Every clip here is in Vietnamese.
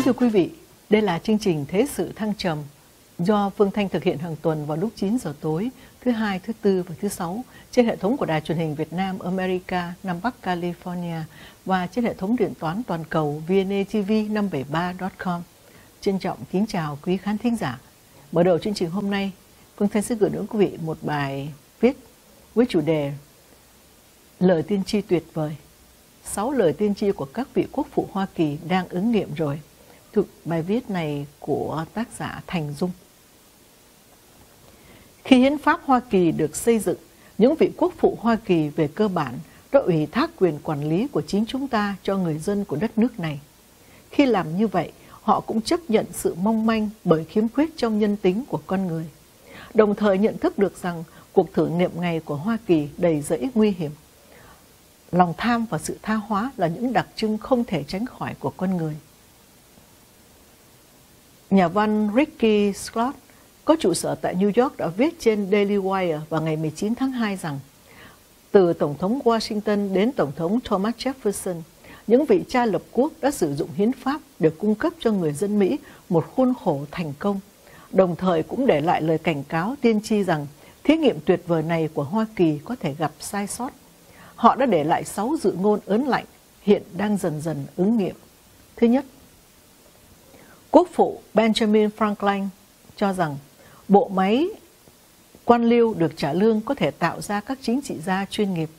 Kính thưa quý vị, đây là chương trình Thế sự thăng trầm do Phương Thanh thực hiện hàng tuần vào lúc 9 giờ tối, thứ hai, thứ tư và thứ sáu trên hệ thống của Đài truyền hình Việt Nam America Nam Bắc California và trên hệ thống điện toán toàn cầu vnatv573.com. Trân trọng kính chào quý khán thính giả. Mở đầu chương trình hôm nay, Phương Thanh sẽ gửi đến quý vị một bài viết với chủ đề Lời tiên tri tuyệt vời. Sáu lời tiên tri của các vị quốc phụ Hoa Kỳ đang ứng nghiệm rồi. Thực bài viết này của tác giả Thành Dung. Khi hiến pháp Hoa Kỳ được xây dựng, những vị quốc phụ Hoa Kỳ về cơ bản đã ủy thác quyền quản lý của chính chúng ta cho người dân của đất nước này. Khi làm như vậy, họ cũng chấp nhận sự mong manh bởi khiếm khuyết trong nhân tính của con người. Đồng thời nhận thức được rằng cuộc thử nghiệm ngày của Hoa Kỳ đầy rẫy nguy hiểm. Lòng tham và sự tha hóa là những đặc trưng không thể tránh khỏi của con người. Nhà văn Ricky Scott có trụ sở tại New York đã viết trên Daily Wire vào ngày 19 tháng 2 rằng từ Tổng thống Washington đến Tổng thống Thomas Jefferson, những vị cha lập quốc đã sử dụng hiến pháp để cung cấp cho người dân Mỹ một khuôn khổ thành công, đồng thời cũng để lại lời cảnh cáo tiên tri rằng thí nghiệm tuyệt vời này của Hoa Kỳ có thể gặp sai sót. Họ đã để lại 6 dự ngôn ớn lạnh, hiện đang dần dần ứng nghiệm. Thứ nhất, Quốc phụ Benjamin Franklin cho rằng bộ máy quan liêu được trả lương có thể tạo ra các chính trị gia chuyên nghiệp.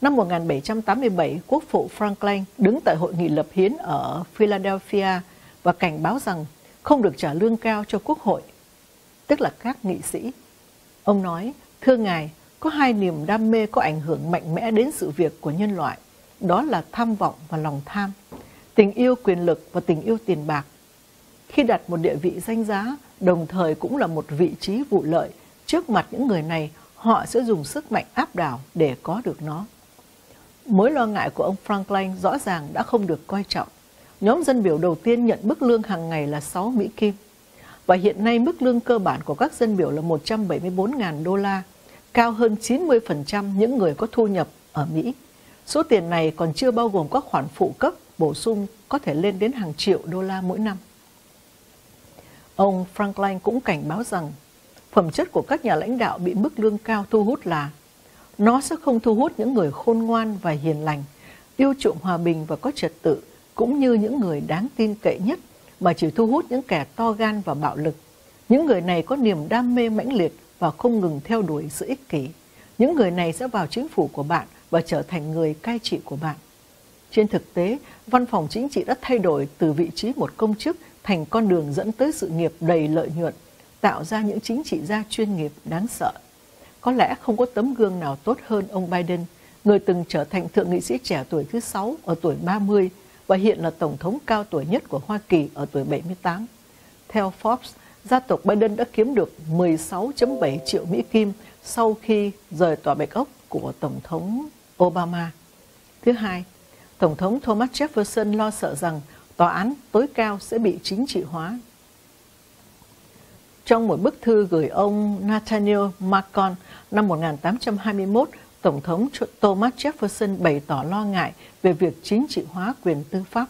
Năm 1787, quốc phụ Franklin đứng tại hội nghị lập hiến ở Philadelphia và cảnh báo rằng không được trả lương cao cho quốc hội, tức là các nghị sĩ. Ông nói, thưa ngài, có hai niềm đam mê có ảnh hưởng mạnh mẽ đến sự việc của nhân loại, đó là tham vọng và lòng tham, tình yêu quyền lực và tình yêu tiền bạc khi đặt một địa vị danh giá, đồng thời cũng là một vị trí vụ lợi, trước mặt những người này, họ sẽ dùng sức mạnh áp đảo để có được nó. Mối lo ngại của ông Franklin rõ ràng đã không được coi trọng. Nhóm dân biểu đầu tiên nhận mức lương hàng ngày là 6 Mỹ Kim. Và hiện nay mức lương cơ bản của các dân biểu là 174.000 đô la, cao hơn 90% những người có thu nhập ở Mỹ. Số tiền này còn chưa bao gồm các khoản phụ cấp bổ sung có thể lên đến hàng triệu đô la mỗi năm. Ông Franklin cũng cảnh báo rằng phẩm chất của các nhà lãnh đạo bị mức lương cao thu hút là nó sẽ không thu hút những người khôn ngoan và hiền lành, yêu chuộng hòa bình và có trật tự, cũng như những người đáng tin cậy nhất, mà chỉ thu hút những kẻ to gan và bạo lực. Những người này có niềm đam mê mãnh liệt và không ngừng theo đuổi sự ích kỷ. Những người này sẽ vào chính phủ của bạn và trở thành người cai trị của bạn. Trên thực tế, văn phòng chính trị đã thay đổi từ vị trí một công chức thành con đường dẫn tới sự nghiệp đầy lợi nhuận, tạo ra những chính trị gia chuyên nghiệp đáng sợ. Có lẽ không có tấm gương nào tốt hơn ông Biden, người từng trở thành thượng nghị sĩ trẻ tuổi thứ sáu ở tuổi 30 và hiện là tổng thống cao tuổi nhất của Hoa Kỳ ở tuổi 78. Theo Forbes, gia tộc Biden đã kiếm được 16.7 triệu Mỹ Kim sau khi rời tòa Bạch Ốc của Tổng thống Obama. Thứ hai, Tổng thống Thomas Jefferson lo sợ rằng tòa án tối cao sẽ bị chính trị hóa. Trong một bức thư gửi ông Nathaniel Macon năm 1821, Tổng thống Thomas Jefferson bày tỏ lo ngại về việc chính trị hóa quyền tư pháp.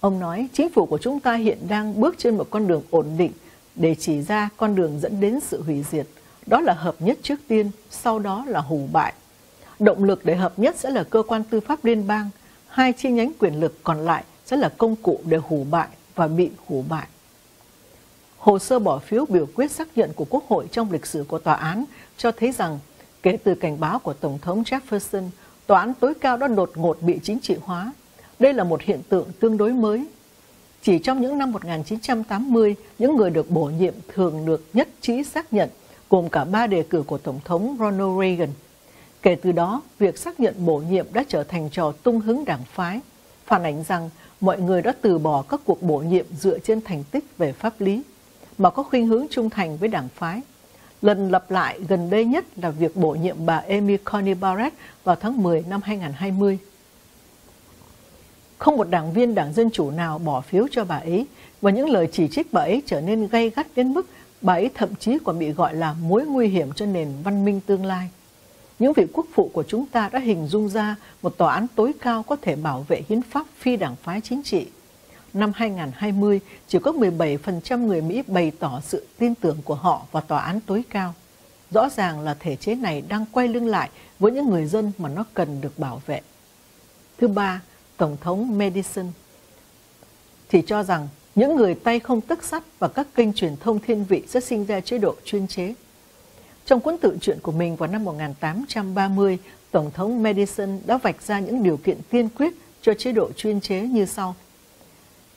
Ông nói, chính phủ của chúng ta hiện đang bước trên một con đường ổn định để chỉ ra con đường dẫn đến sự hủy diệt. Đó là hợp nhất trước tiên, sau đó là hủ bại. Động lực để hợp nhất sẽ là cơ quan tư pháp liên bang. Hai chi nhánh quyền lực còn lại sẽ là công cụ để hủ bại và bị hủ bại. Hồ sơ bỏ phiếu biểu quyết xác nhận của Quốc hội trong lịch sử của tòa án cho thấy rằng kể từ cảnh báo của Tổng thống Jefferson, tòa án tối cao đã đột ngột bị chính trị hóa. Đây là một hiện tượng tương đối mới. Chỉ trong những năm 1980, những người được bổ nhiệm thường được nhất trí xác nhận gồm cả ba đề cử của Tổng thống Ronald Reagan. Kể từ đó, việc xác nhận bổ nhiệm đã trở thành trò tung hứng đảng phái, phản ánh rằng mọi người đã từ bỏ các cuộc bổ nhiệm dựa trên thành tích về pháp lý, mà có khuynh hướng trung thành với đảng phái. Lần lặp lại gần đây nhất là việc bổ nhiệm bà Amy Coney Barrett vào tháng 10 năm 2020. Không một đảng viên đảng Dân Chủ nào bỏ phiếu cho bà ấy, và những lời chỉ trích bà ấy trở nên gay gắt đến mức bà ấy thậm chí còn bị gọi là mối nguy hiểm cho nền văn minh tương lai những vị quốc phụ của chúng ta đã hình dung ra một tòa án tối cao có thể bảo vệ hiến pháp phi đảng phái chính trị. năm 2020, chỉ có 17% người Mỹ bày tỏ sự tin tưởng của họ vào tòa án tối cao. Rõ ràng là thể chế này đang quay lưng lại với những người dân mà nó cần được bảo vệ. Thứ ba, Tổng thống Madison thì cho rằng những người tay không tức sắt và các kênh truyền thông thiên vị sẽ sinh ra chế độ chuyên chế. Trong cuốn tự truyện của mình vào năm 1830, Tổng thống Madison đã vạch ra những điều kiện tiên quyết cho chế độ chuyên chế như sau.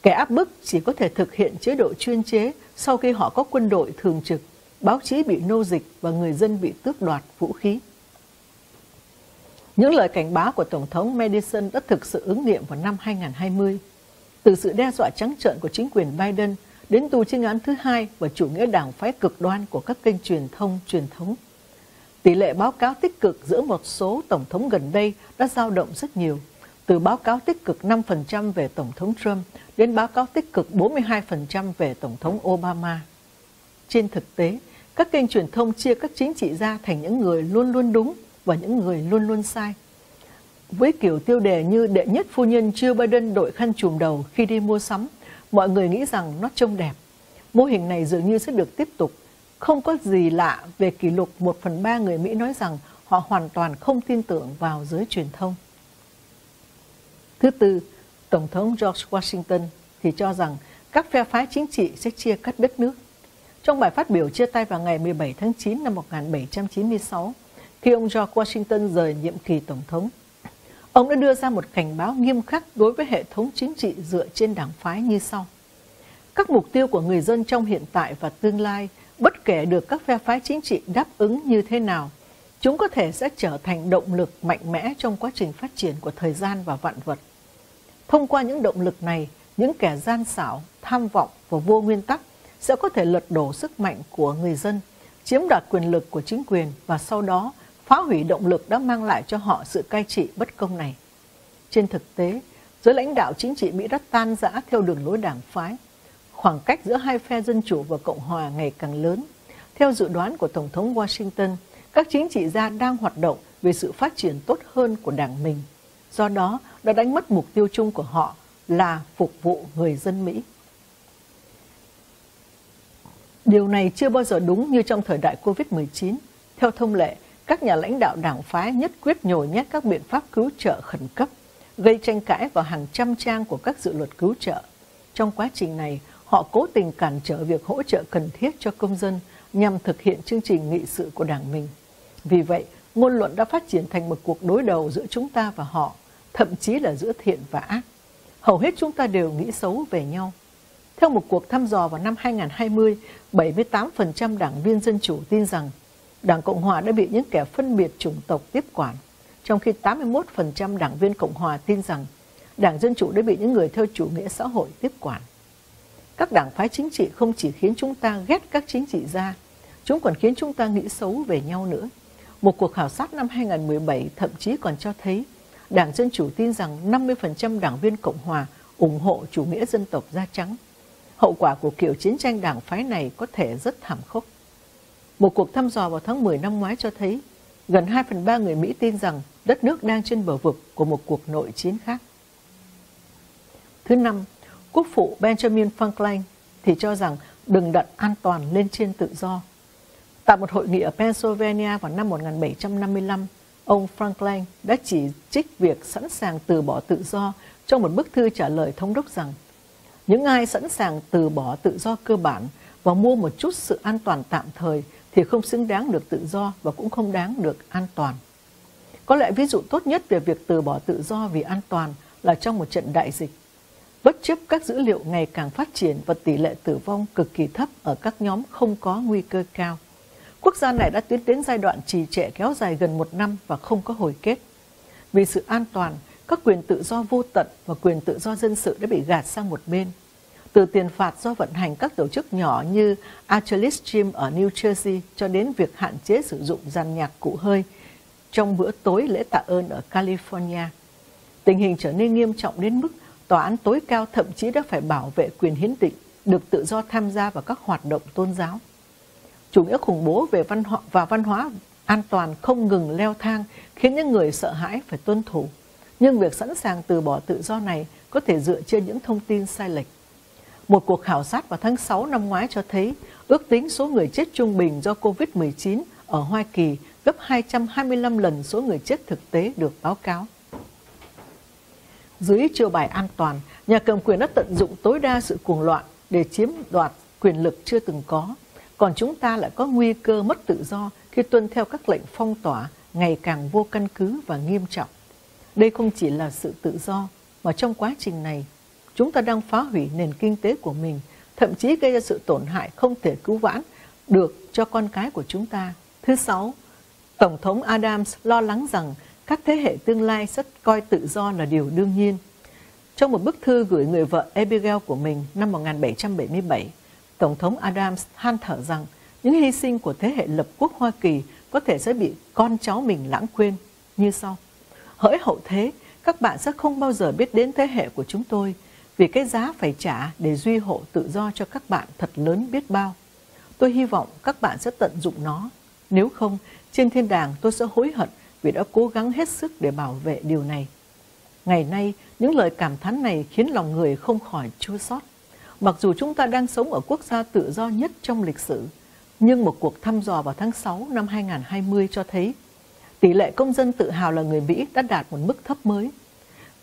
Kẻ áp bức chỉ có thể thực hiện chế độ chuyên chế sau khi họ có quân đội thường trực, báo chí bị nô dịch và người dân bị tước đoạt vũ khí. Những lời cảnh báo của Tổng thống Madison đã thực sự ứng nghiệm vào năm 2020. Từ sự đe dọa trắng trợn của chính quyền Biden đến tù trên án thứ hai và chủ nghĩa đảng phái cực đoan của các kênh truyền thông truyền thống. Tỷ lệ báo cáo tích cực giữa một số tổng thống gần đây đã dao động rất nhiều, từ báo cáo tích cực 5% về Tổng thống Trump đến báo cáo tích cực 42% về Tổng thống Obama. Trên thực tế, các kênh truyền thông chia các chính trị gia thành những người luôn luôn đúng và những người luôn luôn sai. Với kiểu tiêu đề như đệ nhất phu nhân Joe Biden đội khăn trùm đầu khi đi mua sắm, mọi người nghĩ rằng nó trông đẹp. Mô hình này dường như sẽ được tiếp tục. Không có gì lạ về kỷ lục 1 phần 3 người Mỹ nói rằng họ hoàn toàn không tin tưởng vào giới truyền thông. Thứ tư, Tổng thống George Washington thì cho rằng các phe phái chính trị sẽ chia cắt đất nước. Trong bài phát biểu chia tay vào ngày 17 tháng 9 năm 1796, khi ông George Washington rời nhiệm kỳ Tổng thống, ông đã đưa ra một cảnh báo nghiêm khắc đối với hệ thống chính trị dựa trên đảng phái như sau. Các mục tiêu của người dân trong hiện tại và tương lai, bất kể được các phe phái chính trị đáp ứng như thế nào, chúng có thể sẽ trở thành động lực mạnh mẽ trong quá trình phát triển của thời gian và vạn vật. Thông qua những động lực này, những kẻ gian xảo, tham vọng và vô nguyên tắc sẽ có thể lật đổ sức mạnh của người dân, chiếm đoạt quyền lực của chính quyền và sau đó phá hủy động lực đã mang lại cho họ sự cai trị bất công này. Trên thực tế, giới lãnh đạo chính trị Mỹ đã tan rã theo đường lối đảng phái. Khoảng cách giữa hai phe Dân Chủ và Cộng Hòa ngày càng lớn. Theo dự đoán của Tổng thống Washington, các chính trị gia đang hoạt động về sự phát triển tốt hơn của đảng mình. Do đó, đã đánh mất mục tiêu chung của họ là phục vụ người dân Mỹ. Điều này chưa bao giờ đúng như trong thời đại COVID-19. Theo thông lệ, các nhà lãnh đạo đảng phái nhất quyết nhồi nhét các biện pháp cứu trợ khẩn cấp, gây tranh cãi vào hàng trăm trang của các dự luật cứu trợ. Trong quá trình này, họ cố tình cản trở việc hỗ trợ cần thiết cho công dân nhằm thực hiện chương trình nghị sự của đảng mình. Vì vậy, ngôn luận đã phát triển thành một cuộc đối đầu giữa chúng ta và họ, thậm chí là giữa thiện và ác. Hầu hết chúng ta đều nghĩ xấu về nhau. Theo một cuộc thăm dò vào năm 2020, 78% đảng viên Dân Chủ tin rằng Đảng Cộng Hòa đã bị những kẻ phân biệt chủng tộc tiếp quản, trong khi 81% đảng viên Cộng Hòa tin rằng Đảng Dân Chủ đã bị những người theo chủ nghĩa xã hội tiếp quản. Các đảng phái chính trị không chỉ khiến chúng ta ghét các chính trị gia, chúng còn khiến chúng ta nghĩ xấu về nhau nữa. Một cuộc khảo sát năm 2017 thậm chí còn cho thấy Đảng Dân Chủ tin rằng 50% đảng viên Cộng Hòa ủng hộ chủ nghĩa dân tộc da trắng. Hậu quả của kiểu chiến tranh đảng phái này có thể rất thảm khốc. Một cuộc thăm dò vào tháng 10 năm ngoái cho thấy gần 2 phần 3 người Mỹ tin rằng đất nước đang trên bờ vực của một cuộc nội chiến khác. Thứ năm, quốc phụ Benjamin Franklin thì cho rằng đừng đặt an toàn lên trên tự do. Tại một hội nghị ở Pennsylvania vào năm 1755, ông Franklin đã chỉ trích việc sẵn sàng từ bỏ tự do trong một bức thư trả lời thống đốc rằng những ai sẵn sàng từ bỏ tự do cơ bản và mua một chút sự an toàn tạm thời thì không xứng đáng được tự do và cũng không đáng được an toàn. Có lẽ ví dụ tốt nhất về việc từ bỏ tự do vì an toàn là trong một trận đại dịch. Bất chấp các dữ liệu ngày càng phát triển và tỷ lệ tử vong cực kỳ thấp ở các nhóm không có nguy cơ cao. Quốc gia này đã tiến đến giai đoạn trì trệ kéo dài gần một năm và không có hồi kết. Vì sự an toàn, các quyền tự do vô tận và quyền tự do dân sự đã bị gạt sang một bên – từ tiền phạt do vận hành các tổ chức nhỏ như Achilles Gym ở New Jersey cho đến việc hạn chế sử dụng dàn nhạc cụ hơi trong bữa tối lễ tạ ơn ở California. Tình hình trở nên nghiêm trọng đến mức tòa án tối cao thậm chí đã phải bảo vệ quyền hiến định được tự do tham gia vào các hoạt động tôn giáo. Chủ nghĩa khủng bố về văn hóa và văn hóa an toàn không ngừng leo thang, khiến những người sợ hãi phải tuân thủ. Nhưng việc sẵn sàng từ bỏ tự do này có thể dựa trên những thông tin sai lệch. Một cuộc khảo sát vào tháng 6 năm ngoái cho thấy ước tính số người chết trung bình do COVID-19 ở Hoa Kỳ gấp 225 lần số người chết thực tế được báo cáo. Dưới chiêu bài an toàn, nhà cầm quyền đã tận dụng tối đa sự cuồng loạn để chiếm đoạt quyền lực chưa từng có. Còn chúng ta lại có nguy cơ mất tự do khi tuân theo các lệnh phong tỏa ngày càng vô căn cứ và nghiêm trọng. Đây không chỉ là sự tự do, mà trong quá trình này, chúng ta đang phá hủy nền kinh tế của mình, thậm chí gây ra sự tổn hại không thể cứu vãn được cho con cái của chúng ta. Thứ sáu, Tổng thống Adams lo lắng rằng các thế hệ tương lai sẽ coi tự do là điều đương nhiên. Trong một bức thư gửi người vợ Abigail của mình năm 1777, Tổng thống Adams than thở rằng những hy sinh của thế hệ lập quốc Hoa Kỳ có thể sẽ bị con cháu mình lãng quên như sau. Hỡi hậu thế, các bạn sẽ không bao giờ biết đến thế hệ của chúng tôi vì cái giá phải trả để duy hộ tự do cho các bạn thật lớn biết bao. Tôi hy vọng các bạn sẽ tận dụng nó. Nếu không, trên thiên đàng tôi sẽ hối hận vì đã cố gắng hết sức để bảo vệ điều này. Ngày nay, những lời cảm thán này khiến lòng người không khỏi chua xót. Mặc dù chúng ta đang sống ở quốc gia tự do nhất trong lịch sử, nhưng một cuộc thăm dò vào tháng 6 năm 2020 cho thấy tỷ lệ công dân tự hào là người Mỹ đã đạt một mức thấp mới.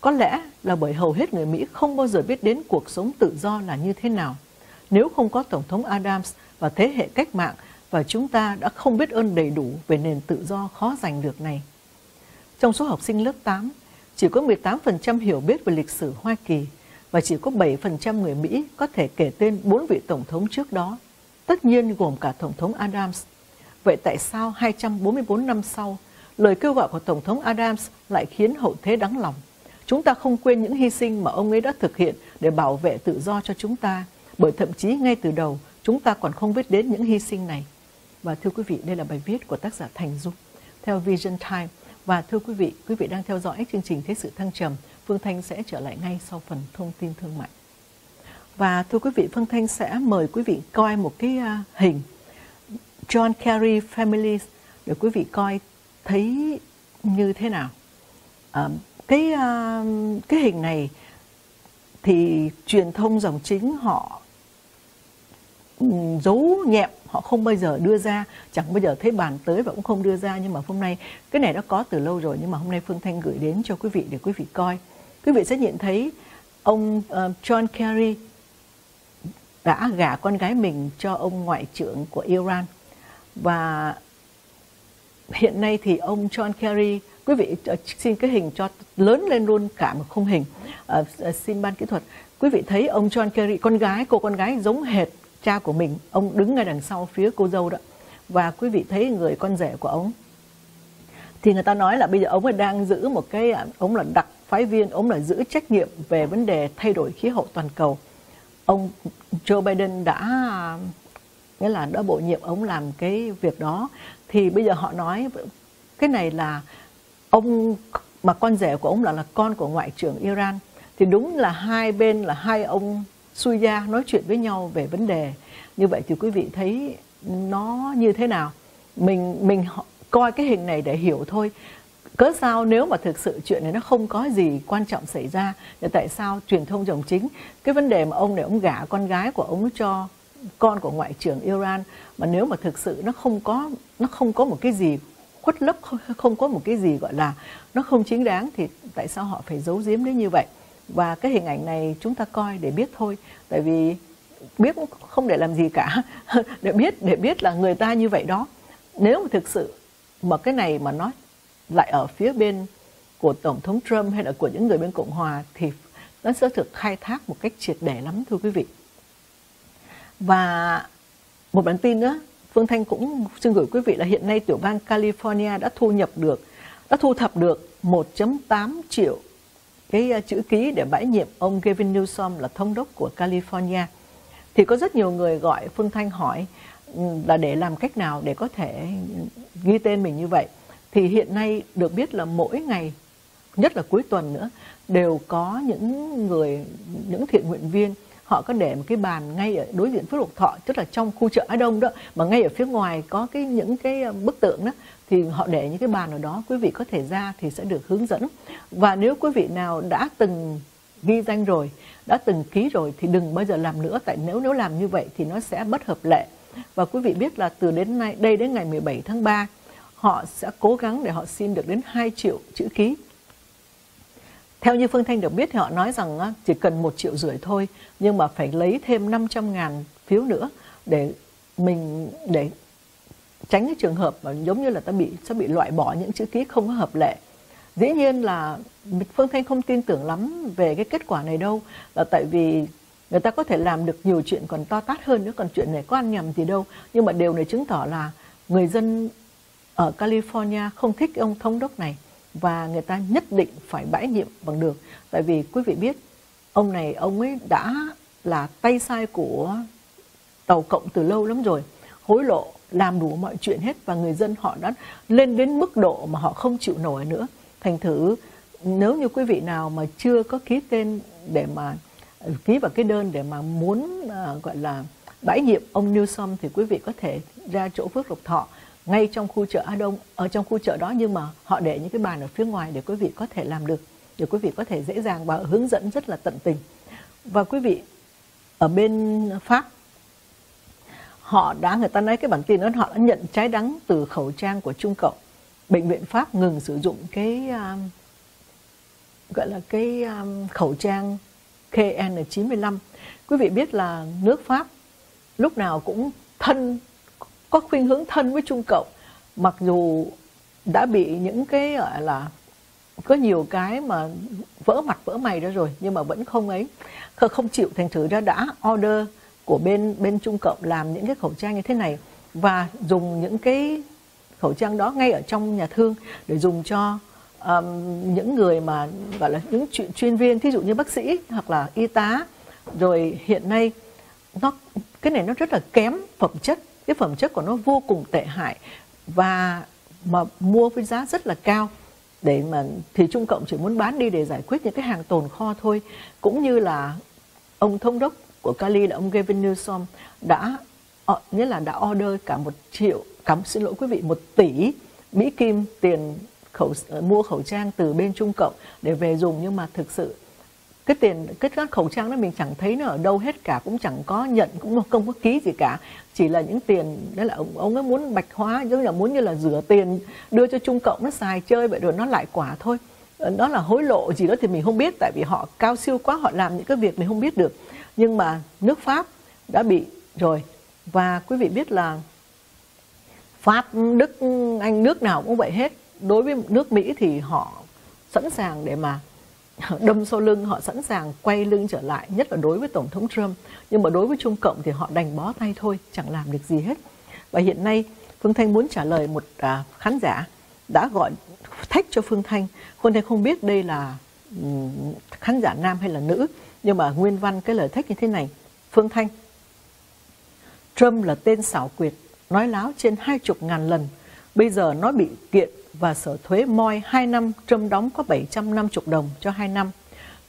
Có lẽ là bởi hầu hết người Mỹ không bao giờ biết đến cuộc sống tự do là như thế nào. Nếu không có Tổng thống Adams và thế hệ cách mạng và chúng ta đã không biết ơn đầy đủ về nền tự do khó giành được này. Trong số học sinh lớp 8, chỉ có 18% hiểu biết về lịch sử Hoa Kỳ và chỉ có 7% người Mỹ có thể kể tên bốn vị tổng thống trước đó, tất nhiên gồm cả Tổng thống Adams. Vậy tại sao 244 năm sau, lời kêu gọi của Tổng thống Adams lại khiến hậu thế đắng lòng? Chúng ta không quên những hy sinh mà ông ấy đã thực hiện để bảo vệ tự do cho chúng ta, bởi thậm chí ngay từ đầu chúng ta còn không biết đến những hy sinh này. Và thưa quý vị, đây là bài viết của tác giả Thành Dung theo Vision Time. Và thưa quý vị, quý vị đang theo dõi chương trình Thế sự thăng trầm. Phương Thanh sẽ trở lại ngay sau phần thông tin thương mại. Và thưa quý vị, Phương Thanh sẽ mời quý vị coi một cái à, hình John Kerry Families để quý vị coi thấy như thế nào. Um, cái uh, cái hình này thì truyền thông dòng chính họ ừ, giấu nhẹm họ không bao giờ đưa ra. Chẳng bao giờ thấy bàn tới và cũng không đưa ra nhưng mà hôm nay cái này đã có từ lâu rồi nhưng mà hôm nay phương thanh gửi đến cho quý vị để quý vị coi. Quý vị sẽ nhận thấy ông uh, John Kerry đã gả con gái mình cho ông ngoại trưởng của Iran. Và hiện nay thì ông John Kerry quý vị ờ, xin cái hình cho lớn lên luôn cả một khung hình. À, xin ban kỹ thuật. Quý vị thấy ông John Kerry con gái cô con gái giống hệt cha của mình. Ông đứng ngay đằng sau phía cô dâu đó. Và quý vị thấy người con rể của ông. Thì người ta nói là bây giờ ông ấy đang giữ một cái à, ông là đặc phái viên ông là giữ trách nhiệm về vấn đề thay đổi khí hậu toàn cầu. Ông Joe Biden đã nghĩa là đã bổ nhiệm ông làm cái việc đó. Thì bây giờ họ nói cái này là ông mà con rể của ông là là con của ngoại trưởng Iran. Thì đúng là hai bên, là hai ông suya nói chuyện với nhau về vấn đề. Như vậy thì quý vị thấy nó như thế nào? Mình mình coi cái hình này để hiểu thôi. Cớ sao nếu mà thực sự chuyện này nó không có gì quan trọng xảy ra? Thì tại sao truyền thông dòng chính? Cái vấn đề mà ông này, ông gả con gái của ông cho con của ngoại trưởng Iran, mà nếu mà thực sự nó không có, nó không có một cái gì khuất lấp không, không có một cái gì gọi là nó không chính đáng thì tại sao họ phải giấu giếm đến như vậy? Và cái hình ảnh này chúng ta coi để biết thôi tại vì biết không để làm gì cả. Để biết để biết là người ta như vậy đó. Nếu mà thực sự mà cái này mà nói lại ở phía bên của tổng thống Trump hay là của những người bên cộng hòa thì nó sẽ được khai thác một cách triệt để lắm thưa quý vị. Và một bản tin nữa Phương Thanh cũng xin gửi quý vị là hiện nay tiểu bang California đã thu nhập được đã thu thập được 1.8 triệu cái ờ, chữ ký để bãi nhiệm ông Gavin Newsom là thống đốc của California. Thì có rất nhiều người gọi Phương Thanh hỏi ừ, là để làm cách nào để có thể ghi tên mình như vậy. Thì hiện nay được biết là mỗi ngày, nhất là cuối tuần nữa, đều có những người, những thiện nguyện viên họ có để một cái bàn ngay ở đối diện Phước Lộc Thọ, tức là trong khu chợ Á Đông đó, mà ngay ở phía ngoài có cái những cái ờ, bức tượng đó, thì họ để những cái bàn ở đó, quý vị có thể ra thì sẽ được hướng dẫn. Và nếu quý vị nào đã từng ghi danh rồi, đã từng ký rồi thì đừng bao giờ làm nữa, tại nếu nếu làm như vậy thì nó sẽ bất hợp lệ. Và quý vị biết là từ đến nay, đây đến ngày 17 tháng 3 họ sẽ cố gắng để họ xin được đến 2 triệu chữ ký theo như Phương Thanh được biết thì họ nói rằng chỉ cần một triệu rưỡi thôi, nhưng mà phải lấy thêm 500 ngàn phiếu nữa để mình, để tránh cái trường hợp mà giống như là ta bị, sẽ bị loại bỏ những chữ ký không có hợp lệ. Dĩ nhiên là phương thanh không tin tưởng lắm về cái kết quả này đâu, là tại vì người ta có thể làm được nhiều chuyện còn to tát hơn nữa, còn chuyện này có ăn nhầm gì đâu. Nhưng mà điều này chứng tỏ là người dân ở California không thích ông thống đốc này và người ta nhất định phải bãi nhiệm bằng được. Tại vì quý vị biết ông này ông ấy đã là tay sai của tàu cộng từ lâu lắm rồi. Hối lộ làm đủ mọi chuyện hết và người dân họ đã lên đến mức độ mà họ không chịu nổi nữa. Thành thử nếu như quý vị nào mà chưa có ký tên để mà ký vào cái đơn để mà muốn uh, gọi là bãi nhiệm ông Newsom thì quý vị có thể ra chỗ Phước Lộc Thọ ngay trong khu chợ Á Đông ở trong khu chợ đó nhưng mà họ để những cái bàn ở phía ngoài để quý vị có thể làm được để quý vị có thể dễ dàng và hướng dẫn rất là tận tình. Và quý vị ở bên Pháp họ đã người ta nói cái bản tin đó họ đã nhận trái đắng từ khẩu trang của Trung Cộng. Bệnh viện Pháp ngừng sử dụng cái um, gọi là cái um, khẩu trang KN95 quý vị biết là nước Pháp lúc nào cũng thân có khuynh hướng thân với Trung Cộng. Mặc dù đã bị những cái gọi là có nhiều cái mà vỡ mặt vỡ mày ra rồi nhưng mà vẫn không ấy. Không chịu thành thử ra đã order của bên bên Trung Cộng làm những cái khẩu trang như thế này và dùng những cái khẩu trang đó ngay ở trong nhà thương để dùng cho um, những người mà gọi là những chuyện chuyên viên thí dụ như bác sĩ hoặc là y tá. Rồi hiện nay nó cái này nó rất là kém phẩm chất cái phẩm chất của nó vô cùng tệ hại và mà mua với giá rất là cao. Để mà thì Trung Cộng chỉ muốn bán đi để giải quyết những cái hàng tồn kho thôi. Cũng như là ông thống đốc của Cali là ông Gavin Newsom đã ờ, nghĩa là đã order cả một triệu cảm xin lỗi quý vị, một tỷ Mỹ Kim tiền khẩu ờ, mua khẩu trang từ bên Trung Cộng để về dùng. Nhưng mà thực sự cái tiền, cái các khẩu trang đó mình chẳng thấy nó ở đâu hết cả, cũng chẳng có nhận, cũng không có ký gì cả chỉ là những tiền đấy là ông ông ấy muốn bạch hóa giống như là muốn như là rửa tiền đưa cho Trung Cộng nó xài chơi vậy rồi nó lại quả thôi. Ờ, đó là hối lộ gì đó thì mình không biết tại vì họ cao siêu quá họ làm những cái việc mình không biết được. Nhưng mà nước Pháp đã bị rồi. Và quý vị biết là Pháp, Đức, Anh nước nào cũng vậy hết. Đối với nước Mỹ thì họ sẵn sàng để mà đâm sau lưng họ sẵn sàng quay lưng trở lại nhất là đối với tổng thống Trump. Nhưng mà đối với Trung Cộng thì họ đành bó tay thôi chẳng làm được gì hết. Và hiện nay Phương Thanh muốn trả lời một à, khán giả đã gọi thách cho Phương Thanh. Phương Thanh không biết đây là um, khán giả nam hay là nữ nhưng mà nguyên văn cái lời thách như thế này. Phương Thanh Trump là tên xảo quyệt nói láo trên hai chục ngàn lần bây giờ nó bị kiện và sở thuế moi 2 năm Trump đóng có 750 đồng cho 2 năm.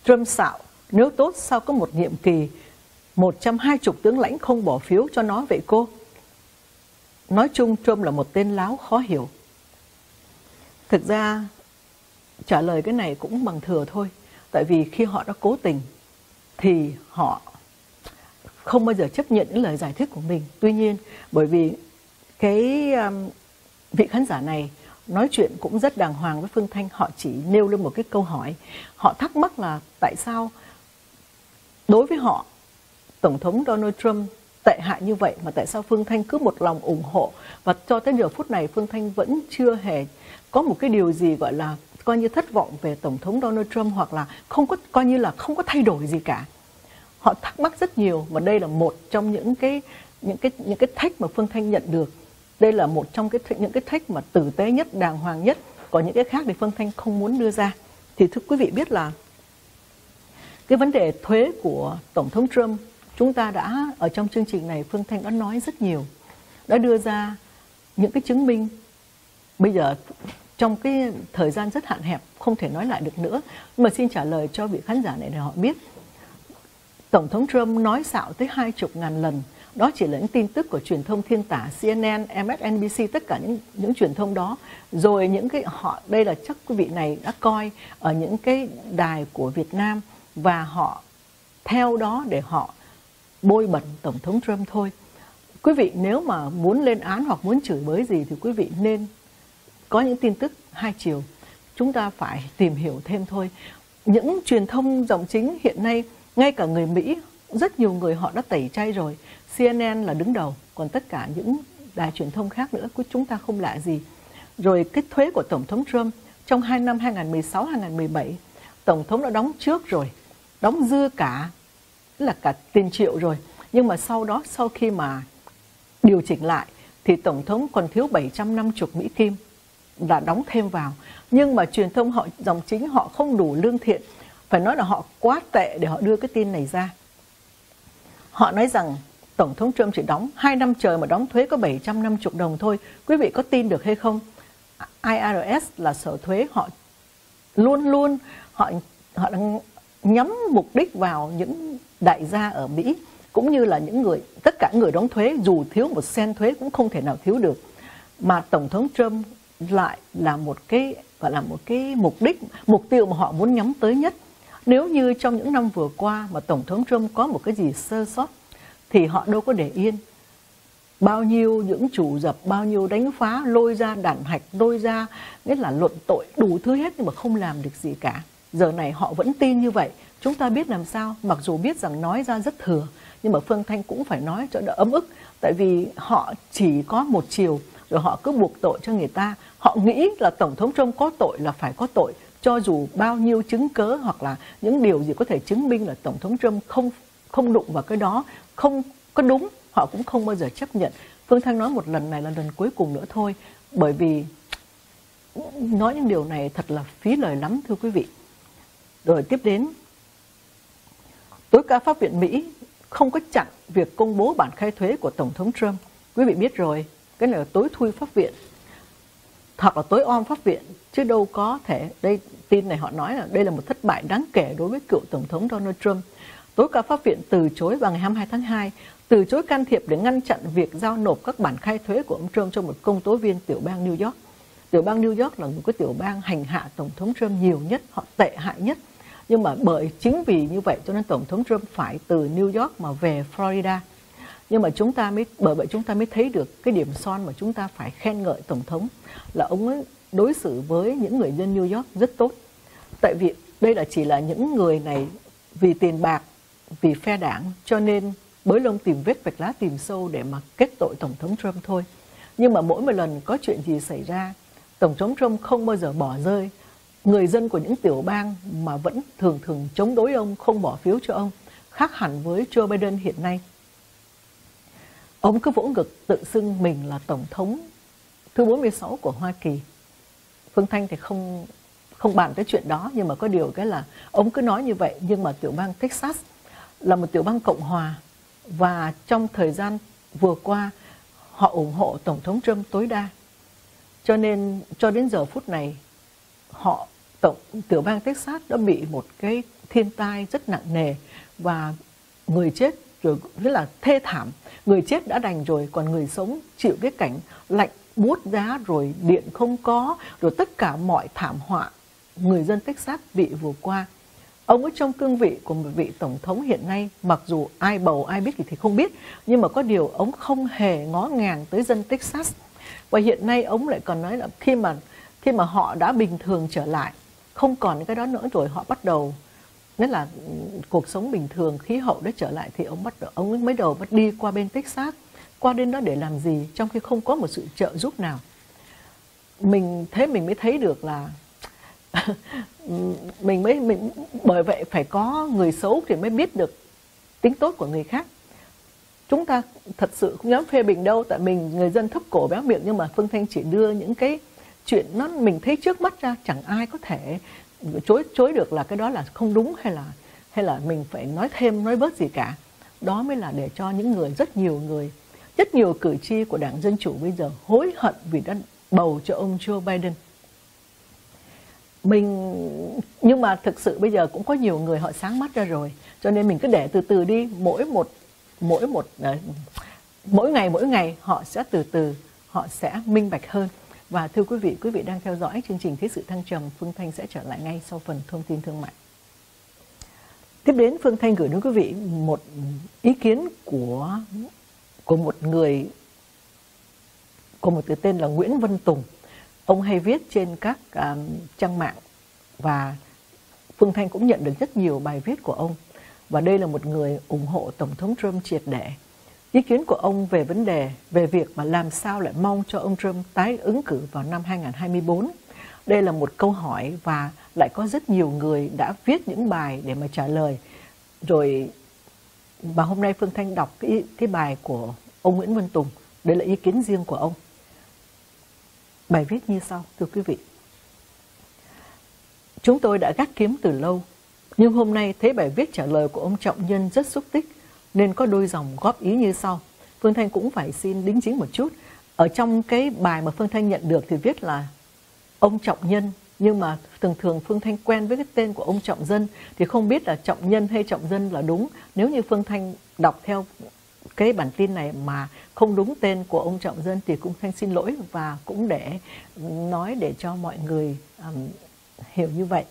Trump xạo, nếu tốt sao có một nhiệm kỳ 120 tướng lãnh không bỏ phiếu cho nó vậy cô? Nói chung Trump là một tên láo khó hiểu. Thực ra trả lời cái này cũng bằng thừa thôi. Tại vì khi họ đã cố tình thì họ không bao giờ chấp nhận những lời giải thích của mình. Tuy nhiên bởi vì cái um, vị khán giả này nói chuyện cũng rất đàng hoàng với Phương Thanh. Họ chỉ nêu lên một cái câu hỏi. Họ thắc mắc là tại sao đối với họ, tổng thống Donald Trump tệ hại như vậy mà tại sao Phương Thanh cứ một lòng ủng hộ? Và cho tới giờ phút này, Phương Thanh vẫn chưa hề có một cái điều gì gọi là coi như thất vọng về tổng thống Donald Trump hoặc là không có, coi như là không có thay đổi gì cả. Họ thắc mắc rất nhiều và đây là một trong những cái những cái những cái thách mà Phương Thanh nhận được đây là một trong cái những cái thách mà tử tế nhất, đàng hoàng nhất. Có những cái khác thì phương thanh không muốn đưa ra. Thì thưa quý vị biết là cái vấn đề thuế của tổng thống trump, chúng ta đã, ở trong chương trình này, phương thanh đã nói rất nhiều. Đã đưa ra những cái chứng minh. Bây giờ trong cái thời gian rất hạn hẹp, không thể nói lại được nữa. Mà xin trả lời cho vị khán giả này để họ biết. Tổng thống trump nói xạo tới hai chục ngàn lần đó chỉ là những tin tức của truyền thông thiên tả CNN, MSNBC tất cả những những truyền thông đó rồi những cái họ đây là chắc quý vị này đã coi ở những cái đài của Việt Nam và họ theo đó để họ bôi bẩn Tổng thống Trump thôi. Quý vị nếu mà muốn lên án hoặc muốn chửi bới gì thì quý vị nên có những tin tức hai chiều. Chúng ta phải tìm hiểu thêm thôi. Những truyền thông dòng chính hiện nay, ngay cả người Mỹ, rất nhiều người họ đã tẩy chay rồi. CNN là đứng đầu, còn tất cả những đài truyền thông khác nữa của chúng ta không lạ gì. Rồi cái thuế của Tổng thống Trump trong hai năm 2016-2017, Tổng thống đã đóng trước rồi, đóng dư cả, là cả tiền triệu rồi. Nhưng mà sau đó, sau khi mà điều chỉnh lại, thì Tổng thống còn thiếu 750 Mỹ Kim là đóng thêm vào. Nhưng mà truyền thông họ dòng chính họ không đủ lương thiện. Phải nói là họ quá tệ để họ đưa cái tin này ra. Họ nói rằng, Tổng thống Trump chỉ đóng 2 năm trời mà đóng thuế có 750 đồng thôi. Quý vị có tin được hay không? IRS là sở thuế, họ luôn luôn, họ họ đang nhắm mục đích vào những đại gia ở Mỹ, cũng như là những người, tất cả người đóng thuế, dù thiếu một sen thuế cũng không thể nào thiếu được mà tổng thống Trump lại là một cái, gọi là một cái mục đích, mục tiêu mà họ muốn nhắm tới nhất nếu như trong những năm vừa qua mà tổng thống Trump có một cái gì sơ sót, thì họ đâu có để yên. Bao nhiêu những chủ dập, bao nhiêu đánh phá, lôi ra đàn hạch, lôi ra, nghĩa là luận tội đủ thứ hết nhưng mà không làm được gì cả. Giờ này họ vẫn tin như vậy. Chúng ta biết làm sao, mặc dù biết rằng nói ra rất thừa, nhưng mà phương thanh cũng phải nói cho đỡ ấm ức, tại vì họ chỉ có một chiều, rồi họ cứ buộc tội cho người ta. Họ nghĩ là tổng thống trump có tội là phải có tội cho dù bao nhiêu chứng cớ hoặc là những điều gì có thể chứng minh là tổng thống trump không không đụng vào cái đó, không có đúng, họ cũng không bao giờ chấp nhận. Phương thanh nói một lần này là lần cuối cùng nữa thôi, bởi vì nói những điều này thật là phí lời lắm, thưa quý vị. Rồi tiếp đến, tối cao pháp viện mỹ không có chặn việc công bố bản khai thuế của tổng thống trump. Quý vị biết rồi, cái này là tối thui pháp viện hoặc là tối om pháp viện chứ đâu có thể đây tin này họ nói là đây là một thất bại đáng kể đối với cựu tổng thống Donald Trump. Tối cao pháp viện từ chối vào ngày 22 tháng 2 từ chối can thiệp để ngăn chặn việc giao nộp các bản khai thuế của ông Trump cho một công tố viên tiểu bang New York. Tiểu bang New York là một cái tiểu bang hành hạ Tổng thống Trump nhiều nhất, họ tệ hại nhất. Nhưng mà bởi chính vì như vậy cho nên Tổng thống Trump phải từ New York mà về Florida. Nhưng mà chúng ta mới bởi vậy chúng ta mới thấy được cái điểm son mà chúng ta phải khen ngợi Tổng thống là ông ấy đối xử với những người dân New York rất tốt. Tại vì đây là chỉ là những người này vì tiền bạc, vì phe đảng cho nên bới lông tìm vết vạch lá tìm sâu để mà kết tội Tổng thống Trump thôi. Nhưng mà mỗi một lần có chuyện gì xảy ra, Tổng thống Trump không bao giờ bỏ rơi. Người dân của những tiểu bang mà vẫn thường thường chống đối ông, không bỏ phiếu cho ông, khác hẳn với Joe Biden hiện nay. Ông cứ vỗ ngực tự xưng mình là Tổng thống thứ 46 của Hoa Kỳ. Phương Thanh thì không không bàn tới chuyện đó, nhưng mà có điều cái là ông cứ nói như vậy, nhưng mà tiểu bang Texas là một tiểu bang Cộng Hòa và trong thời gian vừa qua họ ủng hộ Tổng thống Trump tối đa. Cho nên cho đến giờ phút này họ tổng tiểu bang Texas đã bị một cái thiên tai rất nặng nề và người chết rồi rất là thê thảm. Người chết đã đành rồi còn người sống chịu cái cảnh lạnh buốt giá rồi điện không có rồi tất cả mọi thảm họa người dân Texas bị vừa qua Ông ở trong cương vị của một vị tổng thống hiện nay, mặc dù ai bầu ai biết thì không biết, nhưng mà có điều ông không hề ngó ngàng tới dân Texas. Và hiện nay ông lại còn nói là khi mà khi mà họ đã bình thường trở lại, không còn cái đó nữa rồi họ bắt đầu nghĩa là cuộc sống bình thường, khí hậu đã trở lại thì ông bắt đầu, ông mới đầu bắt đi qua bên Texas. Qua bên đó để làm gì, trong khi không có một sự trợ giúp nào. Mình, thế mình mới thấy được là mình mới, mình, bởi vậy phải có người xấu thì mới biết được tính tốt của người khác. Chúng ta thật sự không dám phê bình đâu, tại mình, người dân thấp cổ béo miệng, nhưng mà phương thanh chỉ đưa những cái chuyện nó mình thấy trước mắt ra, chẳng ai có thể chối chối được là cái đó là không đúng hay là hay là mình phải nói thêm, nói bớt gì cả. Đó mới là để cho những người, rất nhiều người, rất nhiều cử tri của đảng dân chủ bây giờ hối hận vì đã bầu cho ông Joe Biden. Mình, nhưng mà thực sự bây giờ cũng có nhiều người họ sáng mắt ra rồi, cho nên mình cứ để từ từ đi. Mỗi một mỗi một à, mỗi ngày mỗi ngày họ sẽ từ từ, họ sẽ minh bạch hơn và thưa quý vị quý vị đang theo dõi chương trình thế sự thăng trầm phương thanh sẽ trở lại ngay sau phần thông tin thương mại Tiếp đến Phương Thanh gửi đến quý vị một ý kiến của của một người của một từ tên là Nguyễn Văn Tùng. Ông hay viết trên các uh, trang mạng và Phương Thanh cũng nhận được rất nhiều bài viết của ông. Và đây là một người ủng hộ Tổng thống Trump triệt để. Ý kiến của ông về vấn đề về việc mà làm sao lại mong cho ông Trump tái ứng cử vào năm 2024. Đây là một câu hỏi và lại có rất nhiều người đã viết những bài để mà trả lời. Rồi và hôm nay Phương Thanh đọc cái, cái bài của ông Nguyễn Văn Tùng. Đây là ý kiến riêng của ông. Bài viết như sau, thưa quý vị. Chúng tôi đã gác kiếm từ lâu, nhưng hôm nay thấy bài viết trả lời của ông Trọng Nhân rất xúc tích, nên có đôi dòng góp ý như sau. Phương Thanh cũng phải xin đính chính một chút. Ở trong cái bài mà Phương Thanh nhận được thì viết là ông Trọng Nhân, nhưng mà thường thường Phương Thanh quen với cái tên của ông Trọng Dân thì không biết là Trọng Nhân hay Trọng Dân là đúng. Nếu như Phương Thanh đọc theo cái bản tin này mà không đúng tên của ông Trọng Dân thì cũng thanh xin lỗi và cũng để nói để cho mọi người um, hiểu như vậy.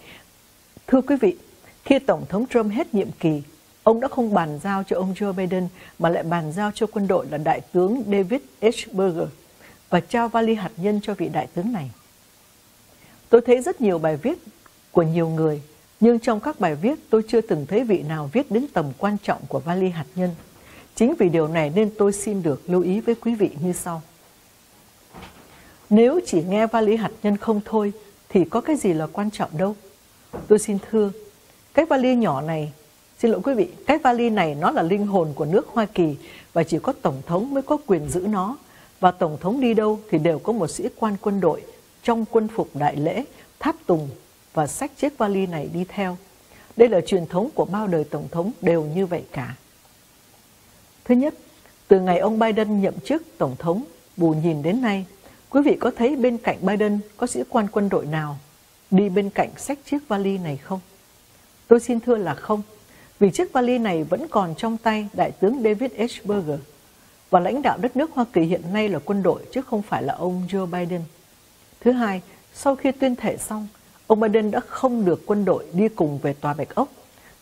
Thưa quý vị, khi Tổng thống Trump hết nhiệm kỳ, ông đã không bàn giao cho ông Joe Biden mà lại bàn giao cho quân đội là Đại tướng David H. Berger và trao vali hạt nhân cho vị đại tướng này. Tôi thấy rất nhiều bài viết của nhiều người, nhưng trong các bài viết tôi chưa từng thấy vị nào viết đến tầm quan trọng của vali hạt nhân. Chính vì điều này nên tôi xin được lưu ý với quý vị như sau. Nếu chỉ nghe vali hạt nhân không thôi, thì có cái gì là quan trọng đâu. Tôi xin thưa, cái vali nhỏ này, xin lỗi quý vị, cái vali này nó là linh hồn của nước Hoa Kỳ và chỉ có Tổng thống mới có quyền giữ nó. Và Tổng thống đi đâu thì đều có một sĩ quan quân đội trong quân phục đại lễ, tháp tùng và sách chiếc vali này đi theo. Đây là truyền thống của bao đời Tổng thống đều như vậy cả. Thứ nhất, từ ngày ông Biden nhậm chức Tổng thống, bù nhìn đến nay, quý vị có thấy bên cạnh Biden có sĩ quan quân đội nào đi bên cạnh sách chiếc vali này không? Tôi xin thưa là không, vì chiếc vali này vẫn còn trong tay Đại tướng David H. Berger và lãnh đạo đất nước Hoa Kỳ hiện nay là quân đội chứ không phải là ông Joe Biden. Thứ hai, sau khi tuyên thệ xong, ông Biden đã không được quân đội đi cùng về Tòa Bạch Ốc,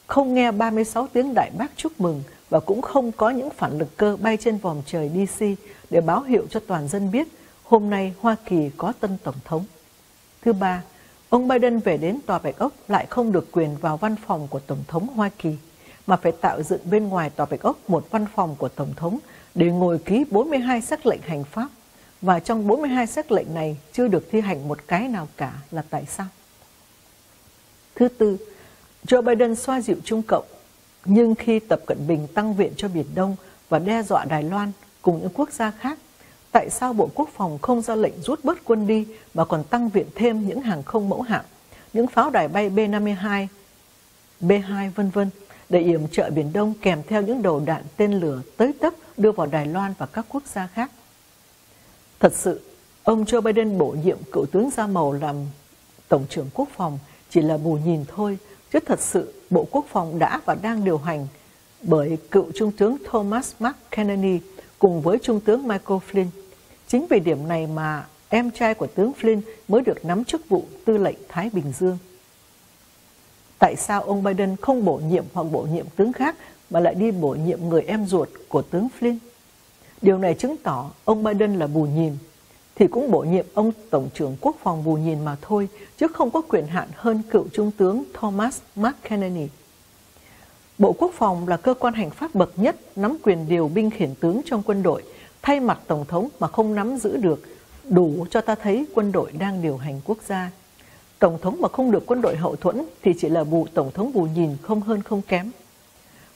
không nghe 36 tiếng đại bác chúc mừng và cũng không có những phản lực cơ bay trên vòm trời DC để báo hiệu cho toàn dân biết hôm nay Hoa Kỳ có tân Tổng thống. Thứ ba, ông Biden về đến Tòa Bạch Ốc lại không được quyền vào văn phòng của Tổng thống Hoa Kỳ, mà phải tạo dựng bên ngoài Tòa Bạch Ốc một văn phòng của Tổng thống để ngồi ký 42 sắc lệnh hành pháp. Và trong 42 sắc lệnh này chưa được thi hành một cái nào cả là tại sao? Thứ tư, Joe Biden xoa dịu Trung Cộng nhưng khi Tập Cận Bình tăng viện cho Biển Đông và đe dọa Đài Loan cùng những quốc gia khác, tại sao Bộ Quốc phòng không ra lệnh rút bớt quân đi mà còn tăng viện thêm những hàng không mẫu hạm, những pháo đài bay B-52, B-2 vân vân để yểm trợ Biển Đông kèm theo những đầu đạn tên lửa tới tấp đưa vào Đài Loan và các quốc gia khác. Thật sự, ông Joe Biden bổ nhiệm cựu tướng Gia Màu làm Tổng trưởng Quốc phòng chỉ là bù nhìn thôi, chứ thật sự Bộ Quốc phòng đã và đang điều hành bởi cựu Trung tướng Thomas Mark Kennedy cùng với Trung tướng Michael Flynn. Chính vì điểm này mà em trai của tướng Flynn mới được nắm chức vụ tư lệnh Thái Bình Dương. Tại sao ông Biden không bổ nhiệm hoặc bổ nhiệm tướng khác mà lại đi bổ nhiệm người em ruột của tướng Flynn? Điều này chứng tỏ ông Biden là bù nhìn, thì cũng bổ nhiệm ông Tổng trưởng Quốc phòng bù nhìn mà thôi, chứ không có quyền hạn hơn cựu Trung tướng Thomas McKennedy. Bộ Quốc phòng là cơ quan hành pháp bậc nhất nắm quyền điều binh khiển tướng trong quân đội, thay mặt Tổng thống mà không nắm giữ được, đủ cho ta thấy quân đội đang điều hành quốc gia. Tổng thống mà không được quân đội hậu thuẫn thì chỉ là bù Tổng thống bù nhìn không hơn không kém.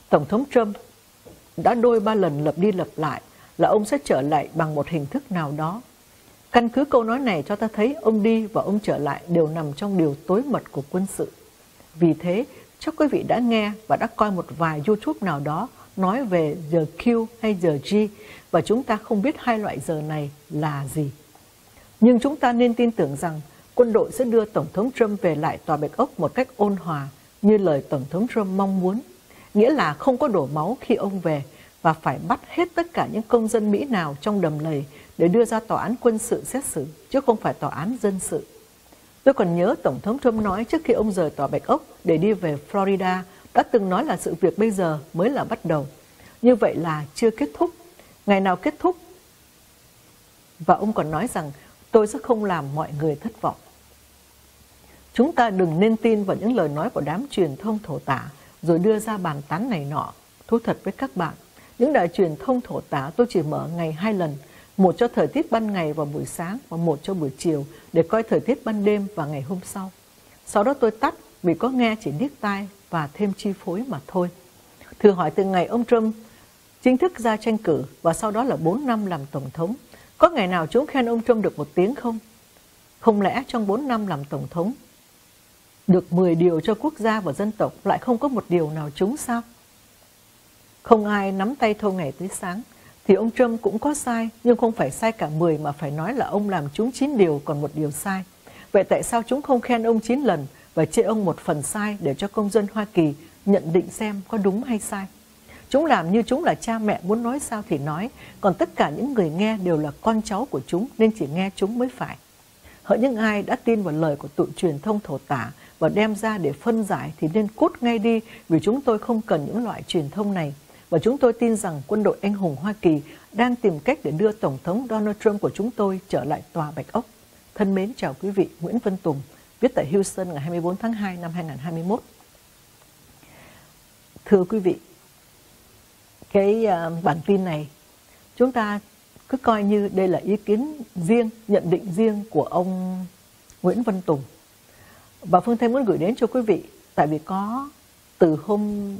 Tổng thống Trump đã đôi ba lần lập đi lập lại là ông sẽ trở lại bằng một hình thức nào đó. Căn cứ câu nói này cho ta thấy ông đi và ông trở lại đều nằm trong điều tối mật của quân sự. Vì thế, chắc quý vị đã nghe và đã coi một vài YouTube nào đó nói về giờ Q hay giờ G và chúng ta không biết hai loại giờ này là gì. Nhưng chúng ta nên tin tưởng rằng quân đội sẽ đưa Tổng thống Trump về lại Tòa Bạch Ốc một cách ôn hòa như lời Tổng thống Trump mong muốn. Nghĩa là không có đổ máu khi ông về và phải bắt hết tất cả những công dân Mỹ nào trong đầm lầy để đưa ra tòa án quân sự xét xử, chứ không phải tòa án dân sự. Tôi còn nhớ Tổng thống Trump nói trước khi ông rời tòa Bạch Ốc để đi về Florida đã từng nói là sự việc bây giờ mới là bắt đầu. Như vậy là chưa kết thúc. Ngày nào kết thúc? Và ông còn nói rằng tôi sẽ không làm mọi người thất vọng. Chúng ta đừng nên tin vào những lời nói của đám truyền thông thổ tả rồi đưa ra bàn tán này nọ. Thú thật với các bạn, những đài truyền thông thổ tả tôi chỉ mở ngày hai lần, một cho thời tiết ban ngày vào buổi sáng và một cho buổi chiều để coi thời tiết ban đêm và ngày hôm sau. Sau đó tôi tắt vì có nghe chỉ điếc tai và thêm chi phối mà thôi. Thử hỏi từ ngày ông Trump chính thức ra tranh cử và sau đó là 4 năm làm Tổng thống, có ngày nào chúng khen ông Trump được một tiếng không? Không lẽ trong 4 năm làm Tổng thống, được 10 điều cho quốc gia và dân tộc lại không có một điều nào trúng sao? Không ai nắm tay thâu ngày tới sáng, thì ông Trump cũng có sai, nhưng không phải sai cả 10 mà phải nói là ông làm chúng 9 điều còn một điều sai. Vậy tại sao chúng không khen ông 9 lần và chê ông một phần sai để cho công dân Hoa Kỳ nhận định xem có đúng hay sai? Chúng làm như chúng là cha mẹ muốn nói sao thì nói, còn tất cả những người nghe đều là con cháu của chúng nên chỉ nghe chúng mới phải. Hỡi những ai đã tin vào lời của tụi truyền thông thổ tả và đem ra để phân giải thì nên cút ngay đi vì chúng tôi không cần những loại truyền thông này. Và chúng tôi tin rằng quân đội anh hùng Hoa Kỳ đang tìm cách để đưa Tổng thống Donald Trump của chúng tôi trở lại tòa Bạch Ốc. Thân mến chào quý vị, Nguyễn Vân Tùng, viết tại Houston ngày 24 tháng 2 năm 2021. Thưa quý vị, cái à, bản tin này chúng ta cứ coi như đây là ý kiến riêng, nhận định riêng của ông Nguyễn Văn Tùng. Và Phương Thanh muốn gửi đến cho quý vị, tại vì có từ hôm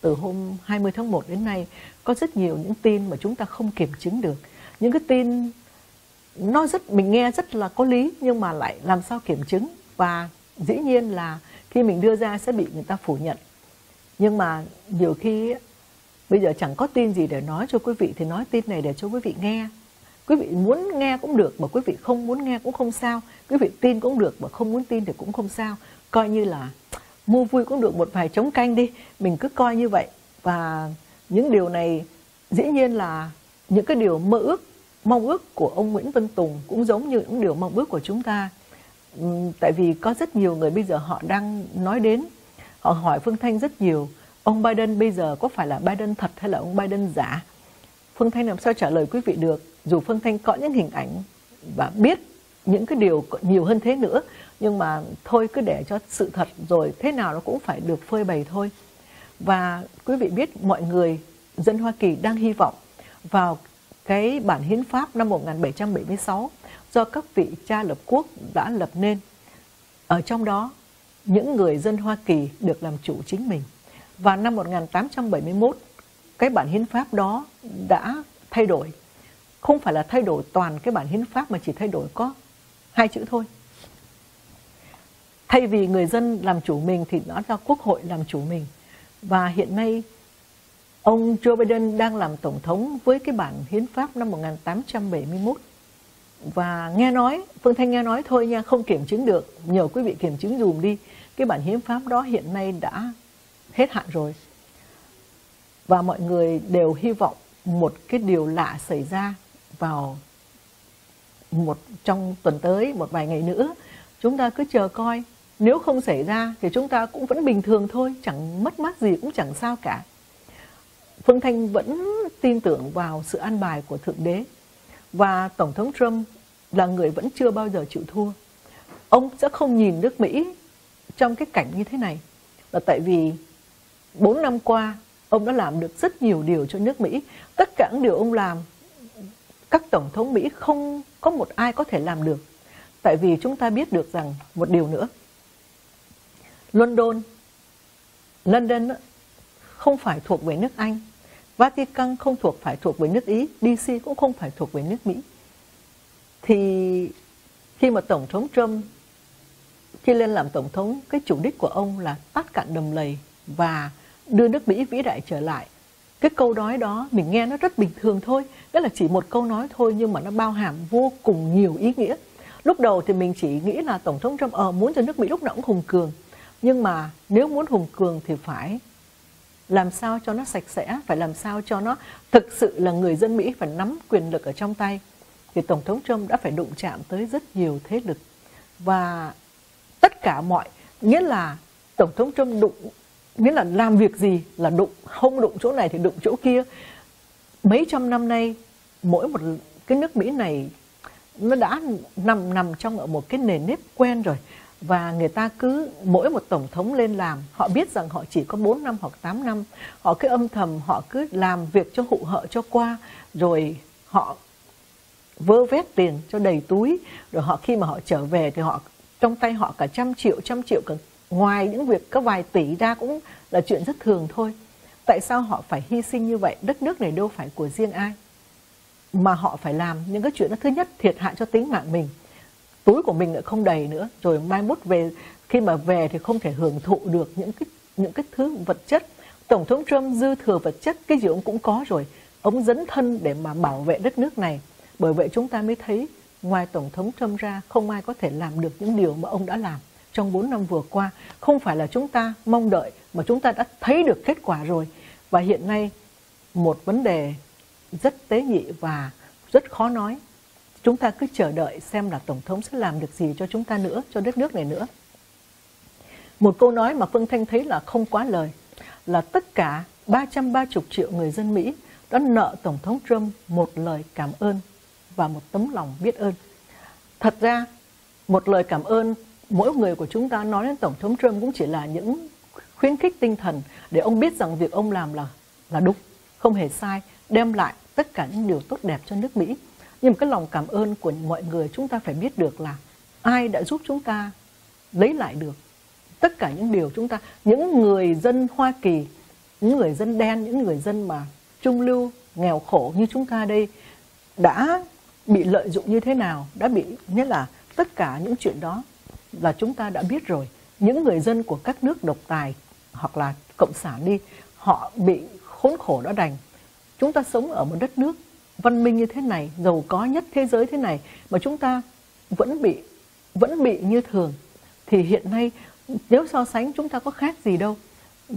từ hôm 20 tháng 1 đến nay, có rất nhiều những tin mà chúng ta không kiểm chứng được. Những cái tin, nó rất, mình nghe rất là có lý, nhưng mà lại làm sao kiểm chứng và dĩ nhiên là khi mình đưa ra sẽ bị người ta phủ nhận. Nhưng mà nhiều khi bây giờ chẳng có tin gì để nói cho quý vị, thì nói tin này để cho quý vị nghe. Quý vị muốn nghe cũng được mà quý vị không muốn nghe cũng không sao. Quý vị tin cũng được mà không muốn tin thì cũng không sao. Coi như là mua vui cũng được một vài chống canh đi. Mình cứ coi như vậy. Và những điều này dĩ nhiên là những cái điều mơ ước, mong ước của ông Nguyễn Văn Tùng cũng giống như những điều mong ước của chúng ta. Ừ, tại vì có rất nhiều người bây giờ họ đang nói đến, họ hỏi Phương Thanh rất nhiều ông Biden bây giờ có phải là Biden thật hay là ông Biden giả? Phương Thanh làm sao trả lời quý vị được? Dù Phương Thanh có những hình ảnh và biết những cái điều nhiều hơn thế nữa, nhưng mà thôi cứ để cho sự thật rồi thế nào nó cũng phải được phơi bày thôi. Và quý vị biết mọi người dân Hoa Kỳ đang hy vọng vào cái bản hiến pháp năm 1776 do các vị cha lập quốc đã lập nên. Ở trong đó, những người dân Hoa Kỳ được làm chủ chính mình. Và năm 1871, cái bản hiến pháp đó đã thay đổi. Không phải là thay đổi toàn cái bản hiến pháp mà chỉ thay đổi có hai chữ thôi. Thay vì người dân làm chủ mình thì nó là quốc hội làm chủ mình. Và hiện nay ông Joe Biden đang làm tổng thống với cái bản hiến pháp năm 1871. Và nghe nói, Phương Thanh nghe nói thôi nha, không kiểm chứng được. Nhờ quý vị kiểm chứng dùm đi. Cái bản hiến pháp đó hiện nay đã hết hạn rồi. Và mọi người đều hy vọng một cái điều lạ xảy ra vào một trong tuần tới, một vài ngày nữa. Chúng ta cứ chờ coi. Nếu không xảy ra thì chúng ta cũng vẫn bình thường thôi, chẳng mất mát gì cũng chẳng sao cả. Phương Thanh vẫn tin tưởng vào sự an bài của Thượng Đế. Và Tổng thống Trump là người vẫn chưa bao giờ chịu thua. Ông sẽ không nhìn nước Mỹ trong cái cảnh như thế này. Là tại vì 4 năm qua, ông đã làm được rất nhiều điều cho nước Mỹ. Tất cả những điều ông làm, các tổng thống Mỹ không có một ai có thể làm được. Tại vì chúng ta biết được rằng một điều nữa. London, London không phải thuộc về nước Anh. Vatican không thuộc phải thuộc về nước Ý. DC cũng không phải thuộc về nước Mỹ. Thì khi mà Tổng thống Trump khi lên làm Tổng thống, cái chủ đích của ông là tắt cạn đầm lầy và đưa nước Mỹ vĩ đại trở lại. Cái câu nói đó mình nghe nó rất bình thường thôi, đó là chỉ một câu nói thôi nhưng mà nó bao hàm vô cùng nhiều ý nghĩa. Lúc đầu thì mình chỉ nghĩ là Tổng thống Trump ờ, muốn cho nước Mỹ lúc nào cũng hùng cường. Nhưng mà nếu muốn hùng cường thì phải làm sao cho nó sạch sẽ, phải làm sao cho nó thực sự là người dân Mỹ phải nắm quyền lực ở trong tay. Thì Tổng thống Trump đã phải đụng chạm tới rất nhiều thế lực. Và tất cả mọi, nghĩa là Tổng thống Trump đụng nghĩa là làm việc gì là đụng, không đụng chỗ này thì đụng chỗ kia. Mấy trăm năm nay, mỗi một cái nước Mỹ này, nó đã nằm nằm trong ở một cái nền nếp quen rồi. Và người ta cứ mỗi một tổng thống lên làm, họ biết rằng họ chỉ có 4 năm hoặc 8 năm. Họ cứ âm thầm, họ cứ làm việc cho hụ hợ cho qua, rồi họ vơ vét tiền cho đầy túi. Rồi họ khi mà họ trở về thì họ, trong tay họ cả trăm triệu trăm triệu cả ngoài những việc có vài tỷ ra cũng là chuyện rất thường thôi. Tại sao họ phải hy sinh như vậy? Đất nước này đâu phải của riêng ai. Mà họ phải làm những cái chuyện đó. Thứ nhất, thiệt hại cho tính mạng mình. Túi của mình lại không đầy nữa. Rồi mai mốt về, khi mà về thì không thể hưởng thụ được những cái những cái thứ vật chất. Tổng thống Trump dư thừa vật chất, cái gì ông cũng có rồi. Ông dấn thân để mà bảo vệ đất nước này. Bởi vậy chúng ta mới thấy ngoài tổng thống Trump ra, không ai có thể làm được những điều mà ông đã làm trong 4 năm vừa qua không phải là chúng ta mong đợi mà chúng ta đã thấy được kết quả rồi. Và hiện nay một vấn đề rất tế nhị và rất khó nói. Chúng ta cứ chờ đợi xem là tổng thống sẽ làm được gì cho chúng ta nữa cho đất nước này nữa. Một câu nói mà Phương Thanh thấy là không quá lời là tất cả 330 triệu người dân Mỹ đã nợ Tổng thống Trump một lời cảm ơn và một tấm lòng biết ơn. Thật ra, một lời cảm ơn mỗi người của chúng ta nói đến Tổng thống Trump cũng chỉ là những khuyến khích tinh thần để ông biết rằng việc ông làm là là đúng, không hề sai, đem lại tất cả những điều tốt đẹp cho nước Mỹ. Nhưng mà cái lòng cảm ơn của mọi người chúng ta phải biết được là ai đã giúp chúng ta lấy lại được tất cả những điều chúng ta, những người dân Hoa Kỳ, những người dân đen, những người dân mà trung lưu, nghèo khổ như chúng ta đây đã bị lợi dụng như thế nào, đã bị, nghĩa là tất cả những chuyện đó là chúng ta đã biết rồi. Những người dân của các nước độc tài hoặc là cộng sản đi, họ bị khốn khổ đã đành. Chúng ta sống ở một đất nước văn minh như thế này, giàu có nhất thế giới thế này mà chúng ta vẫn bị vẫn bị như thường thì hiện nay nếu so sánh chúng ta có khác gì đâu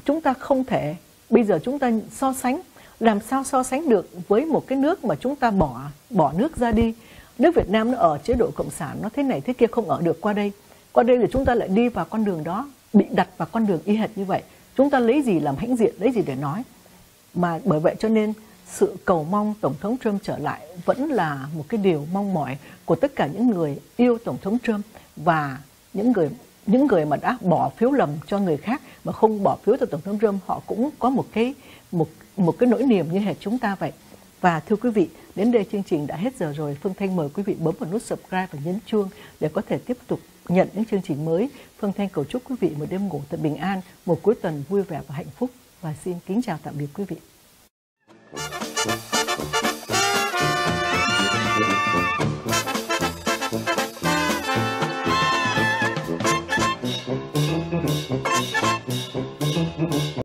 chúng ta không thể bây giờ chúng ta so sánh làm sao so sánh được với một cái nước mà chúng ta bỏ bỏ nước ra đi nước Việt Nam nó ở chế độ cộng sản nó thế này thế kia không ở được qua đây qua đây thì chúng ta lại đi vào con đường đó bị đặt vào con đường y hệt như vậy chúng ta lấy gì làm hãnh diện lấy gì để nói mà bởi vậy cho nên sự cầu mong tổng thống Trump trở lại vẫn là một cái điều mong mỏi của tất cả những người yêu tổng thống Trump và những người những người mà đã bỏ phiếu lầm cho người khác mà không bỏ phiếu cho tổng thống Trump họ cũng có một cái một một cái nỗi niềm như hệ chúng ta vậy. Và thưa quý vị, đến đây chương trình đã hết giờ rồi. Phương Thanh mời quý vị bấm vào nút subscribe và nhấn chuông để có thể tiếp tục nhận những chương trình mới. Phương Thanh cầu chúc quý vị một đêm ngủ thật bình an, một cuối tuần vui vẻ và hạnh phúc. Và xin kính chào tạm biệt quý vị.